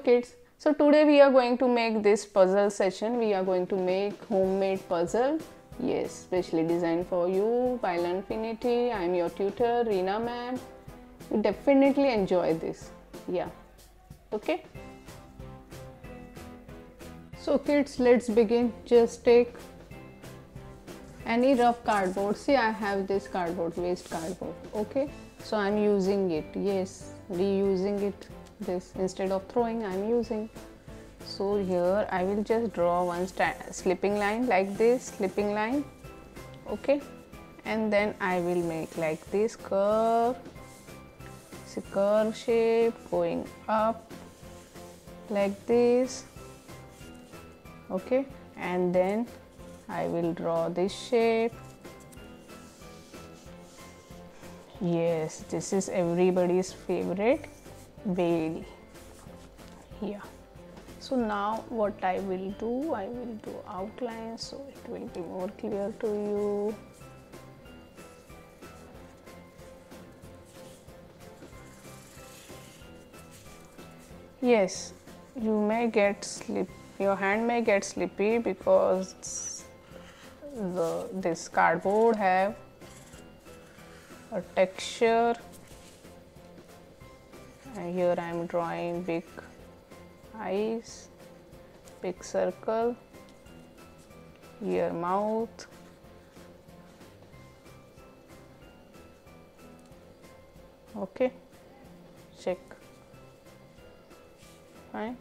kids. So today we are going to make this puzzle session. We are going to make homemade puzzle. Yes specially designed for you by Learnfinity I am your tutor Reena ma'am. You definitely enjoy this. Yeah. Okay? So kids let's begin. Just take any rough cardboard. See I have this cardboard waste cardboard. Okay? So I'm using it. Yes reusing it this instead of throwing I'm using. So here I will just draw one slipping line like this slipping line okay? And then I will make like this curve a curve shape going up like this okay? And then I will draw this shape. Yes this is everybody's favorite whale here. So now what I will do I will do outline so it will be more clear to you. Yes you may get slip your hand may get slippy because the this cardboard have a texture and here I am drawing big eyes big circle here mouth. Okay check. Fine.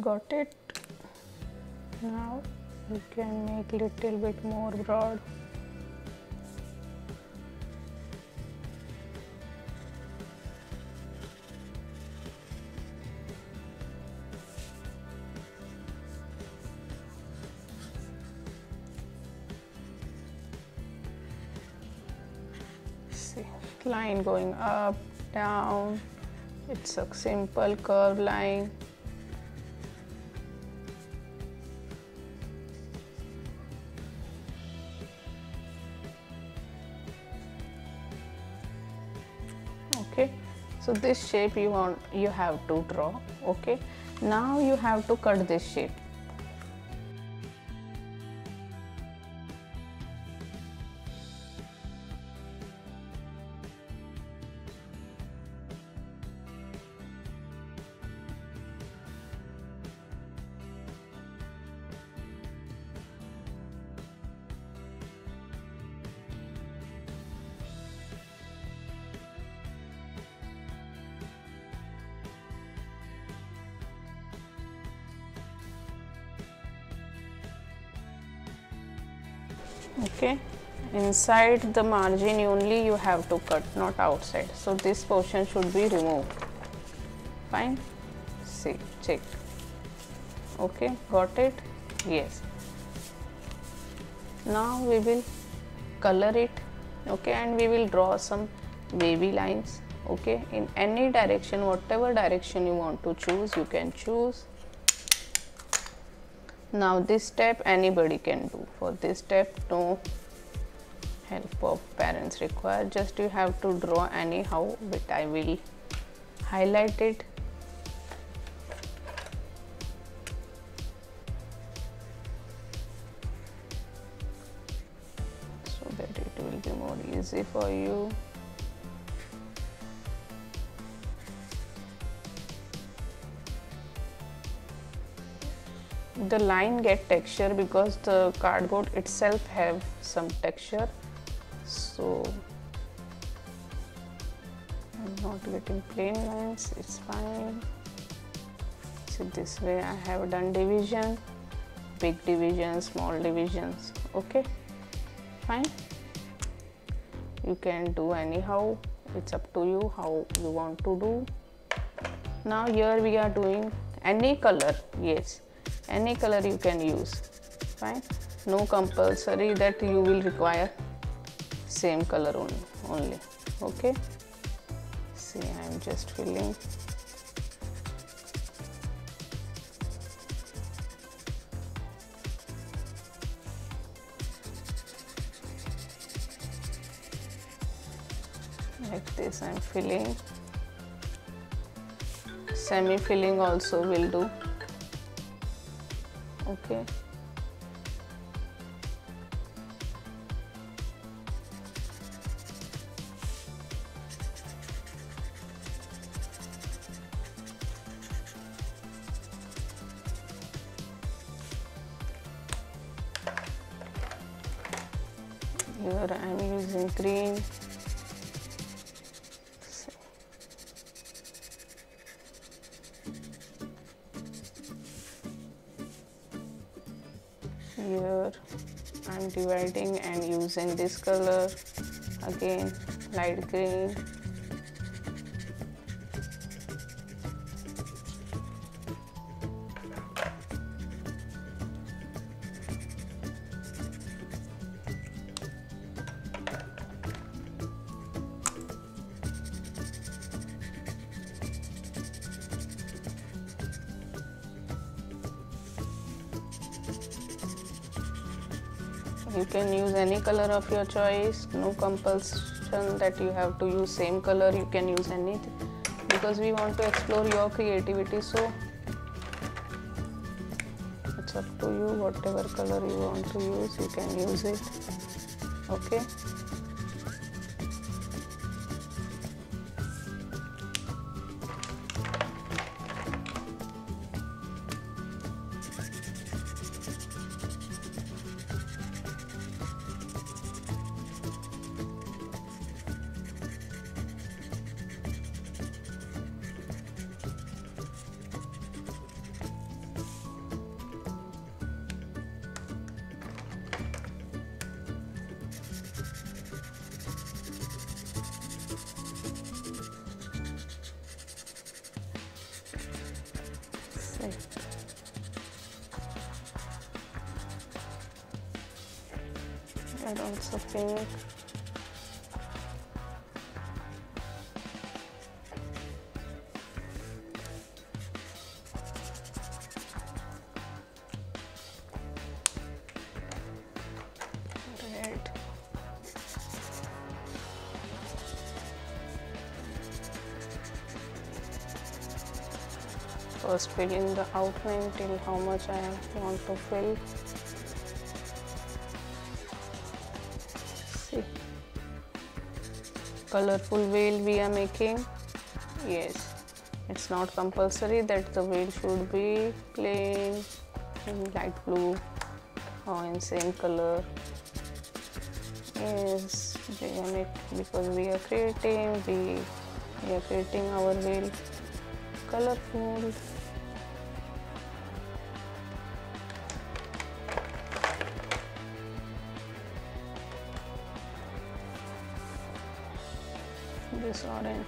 Got it. Now you can make little bit more broad line going up down. It's a simple curve line. Okay. So this shape you want you have to draw. Okay. Now you have to cut this shape okay. Inside the margin only you have to cut not outside. So this portion should be removed. Fine. See check. Okay. Got it? Yes. Now we will color it. Okay. And we will draw some wavy lines. Okay. In any direction whatever direction you want to choose you can choose now this step anybody can do. For this step no help of parents required. Just you have to draw anyhow but I will highlight it. So that it will be more easy for you the line get texture because the cardboard itself have some texture. So I'm not getting plain lines it's fine. So this way I have done division big division small divisions okay? Fine. You can do anyhow it's up to you how you want to do. Now here we are doing any color yes any color you can use fine. No compulsory that you will require same color only, only okay? See I am just filling. Like this I'm filling. Semi filling also will do okay. Here I am using green I'm and using this color. Again light green color of your choice no compulsion that you have to use same color you can use anything. Because we want to explore your creativity so it's up to you whatever color you want to use you can use it. Okay also pink red first filling the outline till how much I want to fill colorful veil we are making. Yes it's not compulsory that the veil should be plain in light blue or in same color. Yes we are make because we are creating we, we are creating our veil colorful this orange.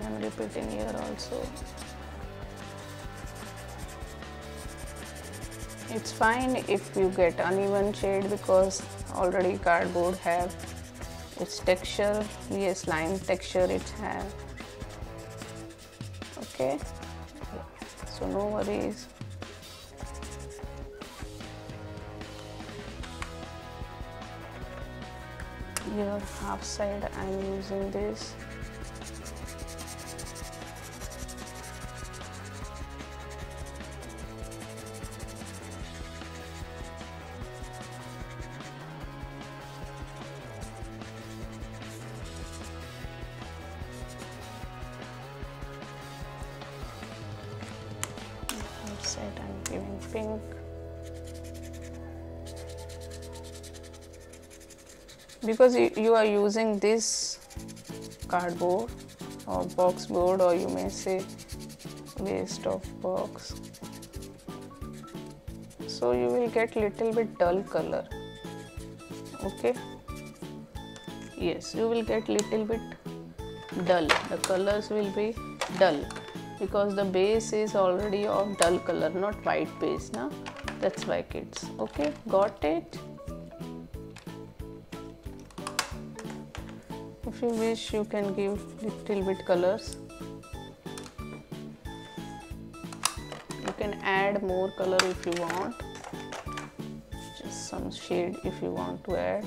I am repeating here also. It's fine if you get uneven shade because already cardboard have its texture. Yes lime texture it have. Okay? So no worries. Here half side I'm using this side pink. Because you, you are using this cardboard or box board or you may say waste of box. So you will get little bit dull color. Okay? Yes you will get little bit dull. The colors will be dull because the base is already of dull color not white base now that's why kids. Okay got it? If you wish you can give little bit colors. You can add more color if you want. Just some shade if you want to add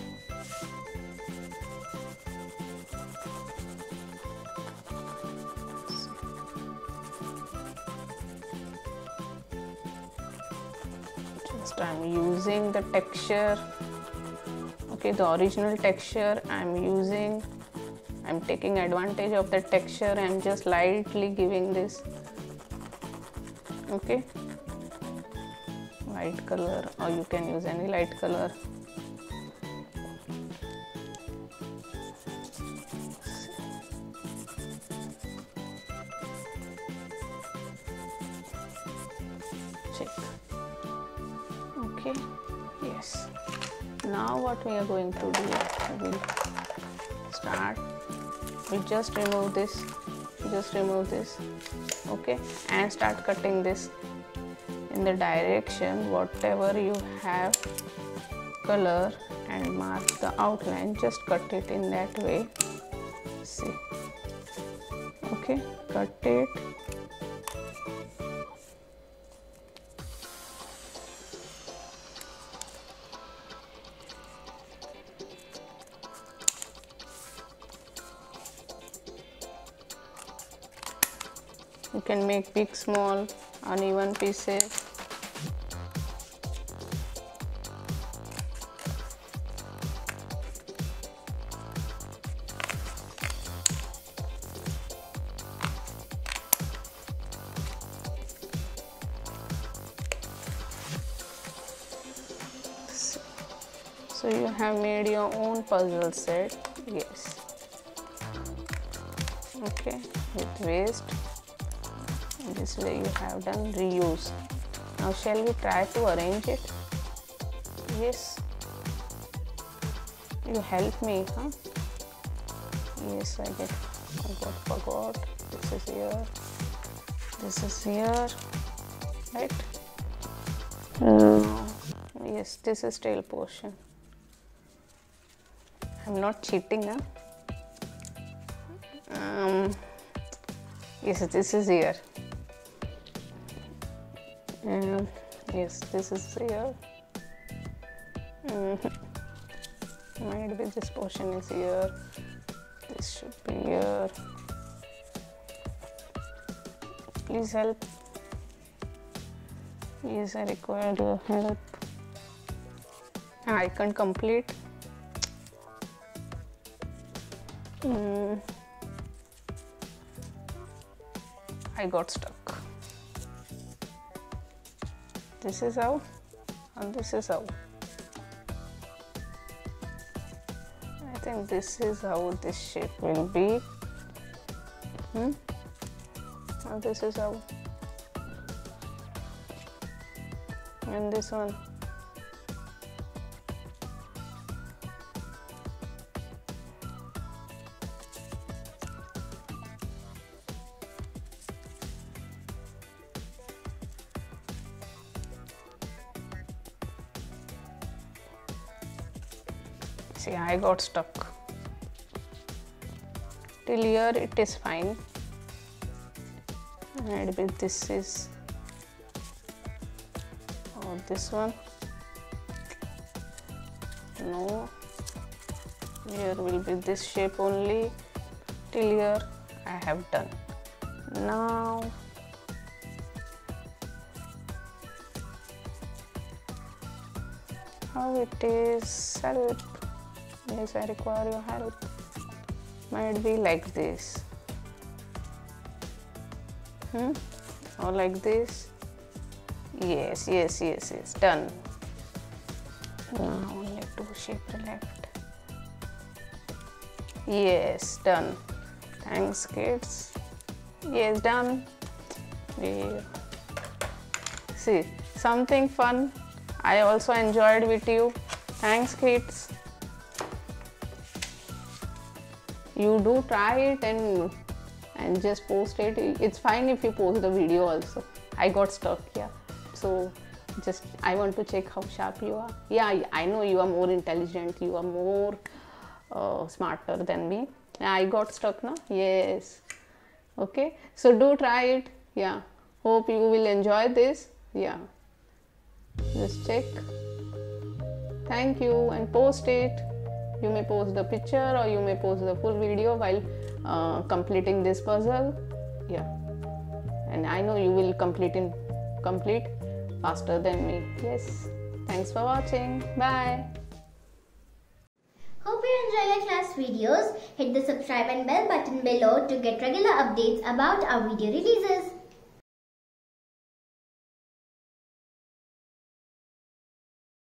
I'm using the texture. Okay, the original texture I'm using. I'm taking advantage of the texture. I'm just lightly giving this. Okay, white color, or you can use any light color. Okay. Yes. Now what we are going to do we will start. We just remove this. Just remove this. Okay. And start cutting this in the direction whatever you have color and mark the outline just cut it in that way. See. Okay. Cut it can make big small uneven pieces. So you have made your own puzzle set. Yes. Okay with waste this way you have done reuse. Now shall we try to arrange it? Yes. You help me huh? Yes i get i got forgot. This is here. This is here. Right? Uh, yes this is tail portion. I'm not cheating huh? Um, yes this is here um, yes this is here mm -hmm. might be this portion is here. This should be here. Please help. Yes i require your help. I can't complete. Mm. i got stuck this is how and this is how I think this is how this shape will be. Hmm? and this is how and this one I got stuck. Till here it is fine. And this is or this one. No. Here will be this shape only. Till here I have done. Now how it is? Help yes I require your help might be like this. Hmm? Or like this? Yes yes yes yes. Done. Now only two shape left. Yes done. Thanks kids. Yes done. Yeah. see something fun. I also enjoyed with you. Thanks kids you do try it and and just post it. It's fine if you post the video also. I got stuck yeah so just i want to check how sharp you are. Yeah i know you are more intelligent. You are more uh, smarter than me. I got stuck now yes. Okay? So do try it. Yeah. Hope you will enjoy this. Yeah. Just check. Thank you and post it you may post the picture or you may post the full video while uh, completing this puzzle. Yeah. And i know you will complete in complete faster than me. Yes. Thanks for watching. Bye. Hope you enjoy our class videos. Hit the subscribe and bell button below to get regular updates about our video releases.